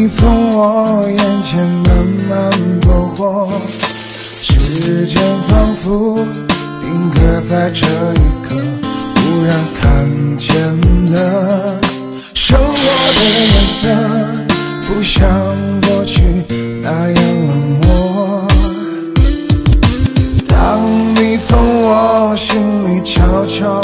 你从我眼前慢慢走过时间仿佛定格在这一刻忽然看见了生活的颜色不像过去那样冷漠当你从我心里悄悄